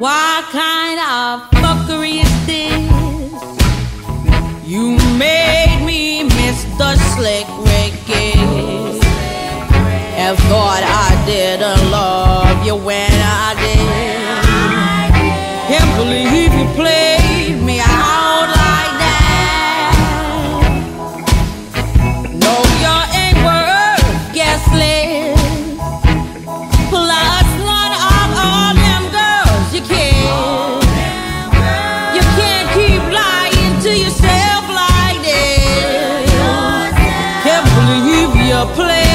What kind of fuckery is this? You made me miss the slick reggae. And thought I didn't love you when. a place